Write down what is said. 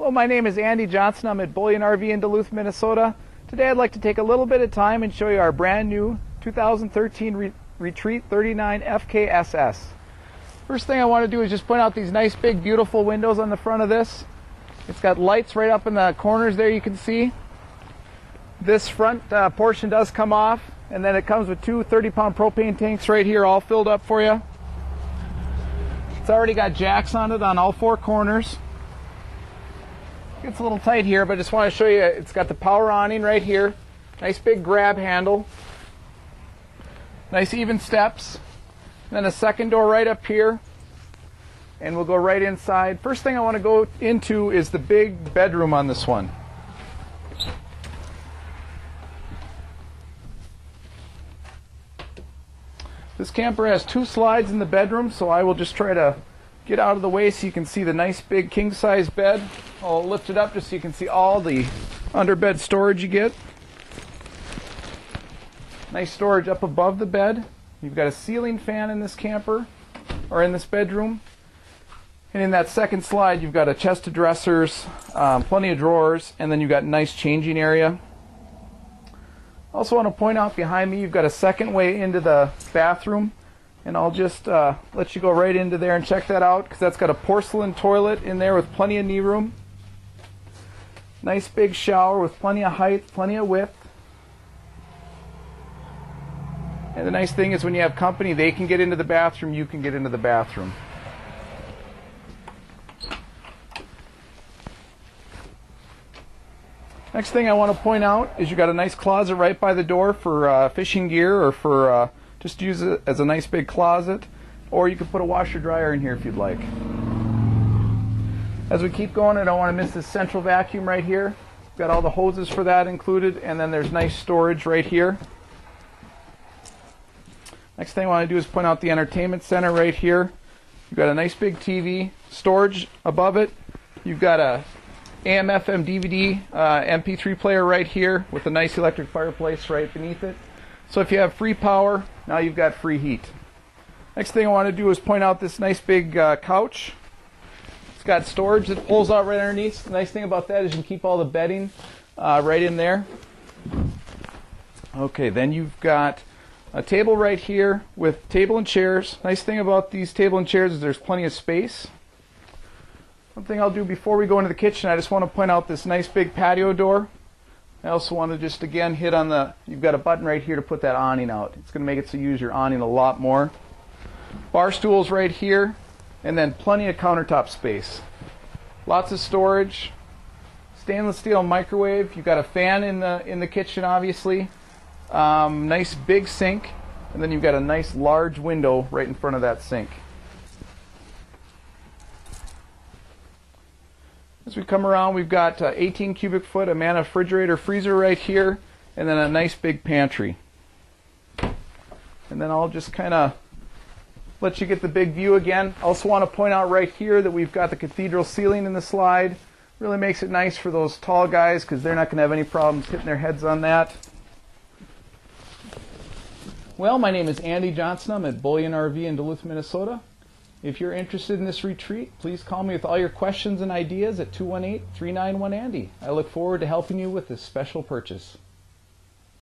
Hello, my name is Andy Johnson. I'm at Bullyan RV in Duluth, Minnesota. Today I'd like to take a little bit of time and show you our brand new 2013 Re- Retreat 39 FKSS. First thing I want to do is just point out these nice big beautiful windows on the front of this. It's got lights right up in the corners there you can see. This front uh, portion does come off and then it comes with two 30 pound propane tanks right here all filled up for you. It's already got jacks on it on all four corners. Gets a little tight here, but I just want to show you it's got the power awning right here. Nice big grab handle. Nice even steps. And then a second door right up here. And we'll go right inside. First thing I want to go into is the big bedroom on this one. This camper has two slides in the bedroom, so I will just try to get out of the way so you can see the nice big king size bed. I'll lift it up just so you can see all the underbed storage you get. Nice storage up above the bed. You've got a ceiling fan in this camper or in this bedroom. And in that second slide, you've got a chest of dressers, um, plenty of drawers, and then you've got a nice changing area. Also want to point out behind me, you've got a second way into the bathroom. And I'll just uh, let you go right into there and check that out because that's got a porcelain toilet in there with plenty of knee room. Nice big shower with plenty of height, plenty of width. And the nice thing is when you have company, they can get into the bathroom, you can get into the bathroom. Next thing I want to point out is you got a nice closet right by the door for uh, fishing gear or for uh, just use it as a nice big closet. Or you could put a washer dryer in here if you'd like. As we keep going, I don't want to miss this central vacuum right here. Got all the hoses for that included, and then there's nice storage right here. Next thing I want to do is point out the entertainment center right here. You've got a nice big TV, storage above it. You've got a AM FM DVD uh, MP3 player right here with a nice electric fireplace right beneath it. So if you have free power, now you've got free heat. Next thing I want to do is point out this nice big uh, couch. It's got storage that pulls out right underneath. The nice thing about that is you can keep all the bedding uh, right in there. Okay, then you've got a table right here with table and chairs. Nice thing about these table and chairs is there's plenty of space. One thing I'll do before we go into the kitchen, I just want to point out this nice big patio door. I also want to just again hit on the, you've got a button right here to put that awning out. It's going to make it so you use your awning a lot more. Bar stools right here, and then plenty of countertop space. Lots of storage. Stainless steel microwave. You've got a fan in the in the kitchen, obviously. Um, nice big sink, and then you've got a nice large window right in front of that sink. As we come around, we've got uh, 18 cubic foot Amana refrigerator freezer right here, and then a nice big pantry. And then I'll just kind of let you get the big view again. I also want to point out right here that we've got the cathedral ceiling in the slide. Really makes it nice for those tall guys because they're not going to have any problems hitting their heads on that. Well, my name is Andy Johnson. I'm at Bullyan RV in Duluth, Minnesota. If you're interested in this retreat, please call me with all your questions and ideas at 218 391 Andy. I look forward to helping you with this special purchase.